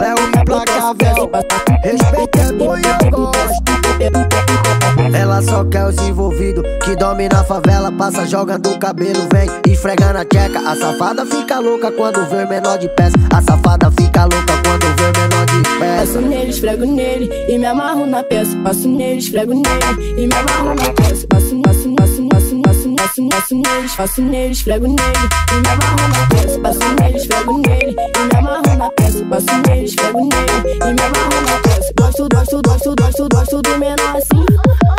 É o implacável, respeito é bom. Ela só quer os envolvidos que domina a favela, passa jogando o cabelo, vem esfrega na tcheca. A safada fica louca quando vê menor de peça. A safada fica louca quando vê menor de peça. Passo nele, esfrego nele e me amarro na peça. Passo nele, esfrego nele e me amarro na peça. Passo, passo, passo nele, passo nele, e me amarro na peça. Passo nele, esfrego nele e me amarro na peça. Passo nele, esfrego nele e me amarro na peça. Gosto, gosto, gosto, gosto, gosto do menor assim.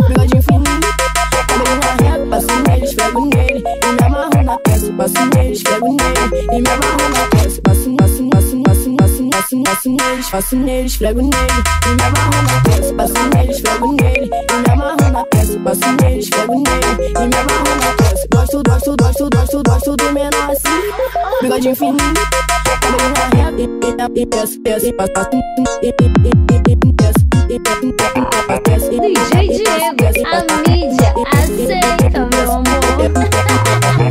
Bigode infinito, cabelo na reta. Passo nele, esfrego nele e me amarro na peça. Passo nele, esfrego nele e me amarro na peça. Passo, passo, passo, passo, passo, passo, passo neles, passo neles, esfrego nele e me amarro na peça. Passo neles, esfrego nele e me amarro na peça. Passo neles, esfrego nele e me amarro na peça. Gosto, gosto, gosto, gosto, gosto do menor assim. Bigode infinito, cabelo na e, DJ Diego, a mídia aceita, meu amor.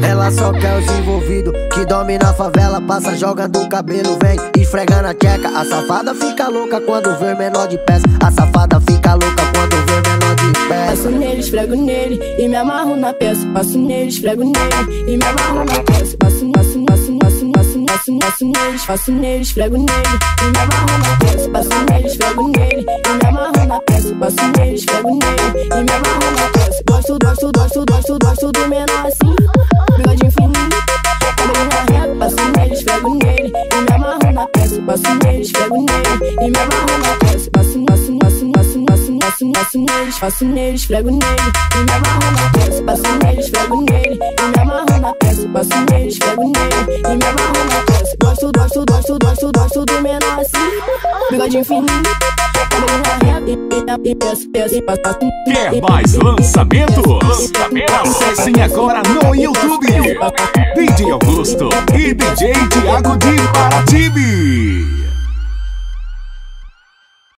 Ela só quer os envolvidos que domina a favela, passa jogando o cabelo, vem esfrega na tcheca. A safada fica louca quando vê menor de peça. A safada fica louca quando vê menor esfrego nele e me amarro na peça. Passo nele, esfrego nele e me amarro na peça. Passo, passo, passo, passo, passo, passo, passo nele, passo nele, esfrego nele e me amarro na peça. Passo nele, esfrego nele e me amarro na peça. Passo nele, esfrego nele e me amarro na peça. Gosto, gosto, gosto, gosto, gosto do menor assim. Bigode infinito, cabelo na reta. Passo nele, esfrego nele e me amarro na peça. Passo nele, esfrego nele e me amarro na peça. Passo, passo, neles, passo neles, esfrego nele e me amarro na peça. Passo nele, esfrego nele e me amarro na peça. Passo nele, esfrego nele e me amarro na peça. Gosto, gosto, gosto, gosto, gosto do menor assim. E passo. Quer mais lançamentos? Acessem agora no YouTube. DJ Augusto e DJ Thiago de Paratibe.